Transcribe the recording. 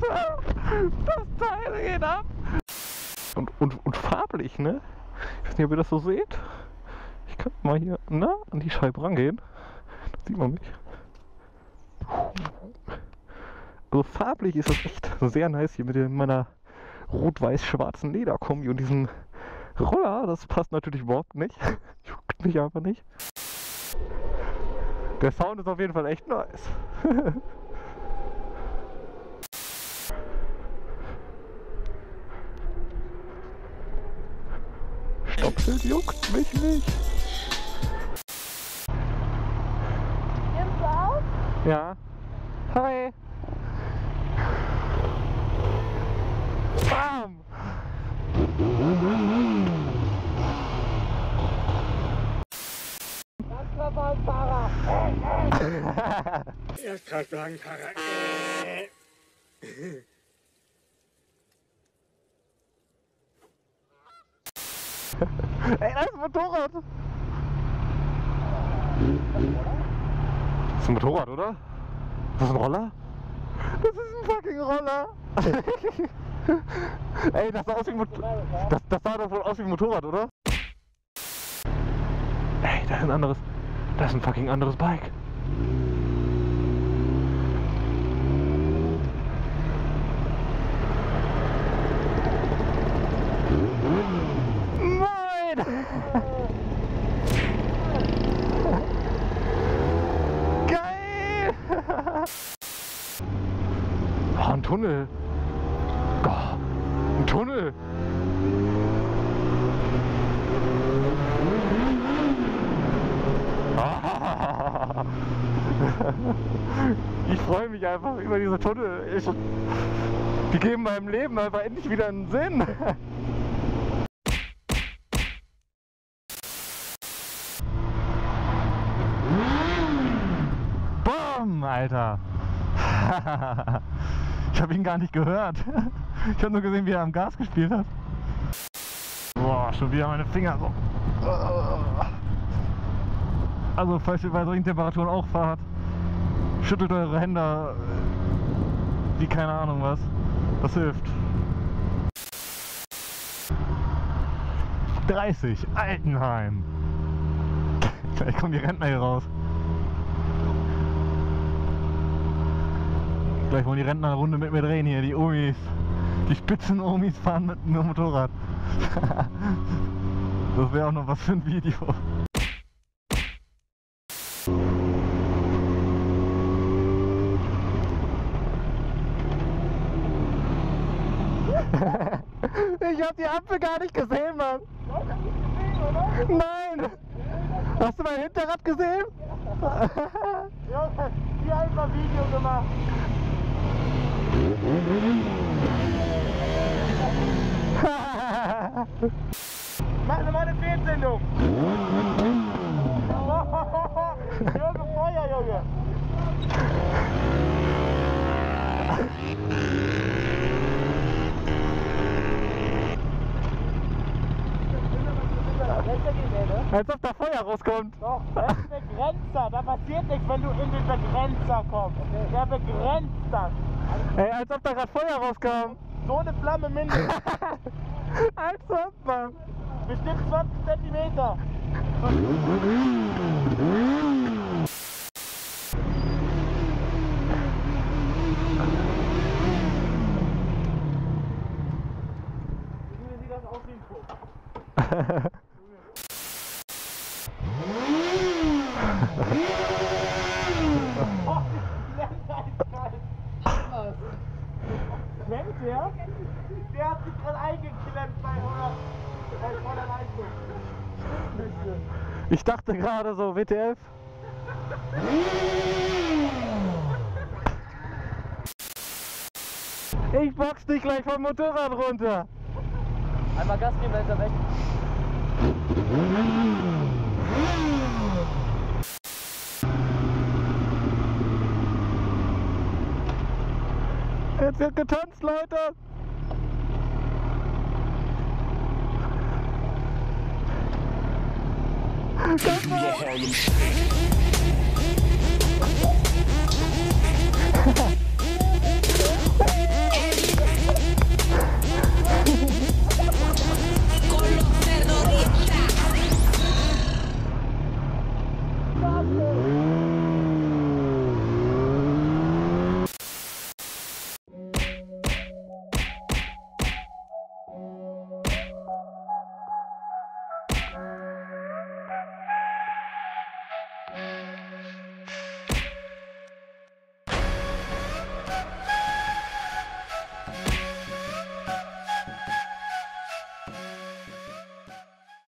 Das Teil geht ab! Und, und, und farblich, ne? Ich weiß nicht, ob ihr das so seht. Ich kann mal hier nah an die Scheibe rangehen. Da sieht man mich. Also farblich ist das echt sehr nice hier mit meiner rot-weiß-schwarzen Lederkombi und diesem Roller. Das passt natürlich überhaupt nicht. Juckt mich einfach nicht. Der Sound ist auf jeden Fall echt nice. Stoppschild juckt mich nicht. Nimmst du auf? Ja. Hi. Bam. Ganzkörperfahrer. Erstkraftwagenfahrer. Ey, das ist ein Motorrad. Das ist ein Motorrad, oder? Das ist ein Roller? Das ist ein fucking Roller. Ey, das sah aus wie ein Motorrad. Das, das sah doch wohl aus wie ein Motorrad, oder? Ey, da ist ein anderes. Da ist ein fucking anderes Bike. Oh, ein Tunnel. Oh, ein Tunnel. Ich freue mich einfach über diese Tunnel. Ich, die geben meinem Leben einfach endlich wieder einen Sinn. Alter. Ich habe ihn gar nicht gehört. Ich habe nur gesehen, wie er am Gas gespielt hat. Boah, schon wieder meine Finger so. Also, falls ihr bei solchen Temperaturen auch fahrt, schüttelt eure Hände wie keine Ahnung was. Das hilft. 30, Altenheim. Gleich kommen die Rentner hier raus. Gleich wollen die Rentner eine Runde mit mir drehen hier, die Omis. Die spitzen Omis fahren mit einem Motorrad. Das wäre auch noch was für ein Video. Ich hab die Ampel gar nicht gesehen, Mann. Nein! Hast du mein Hinterrad gesehen? Junge, hier einfach Video gemacht. Mach nochmal eine Fehlzündung. Junge, Feuer, Junge. Als ob da Feuer rauskommt. Doch, das ist der Begrenzer. Da passiert nichts, wenn du in den Begrenzer kommst. Der begrenzt das. Ey, als ob da gerade Feuer rauskam. So eine Flamme mindestens. Als ob, Mann. Bestimmt 20 Zentimeter. Wie sieht das aus wie ein Puff? Oh, die Länder ist kalt. Kennt der? Der hat sich gerade eingeklemmt bei 100 bei voller Leistung. Stimmt nicht. Ich dachte gerade so, WTF. Ich box dich gleich vom Motorrad runter. Einmal Gas geben, dann ist er weg. Jetzt wird getanzt, Leute. Das war Harlem Shake.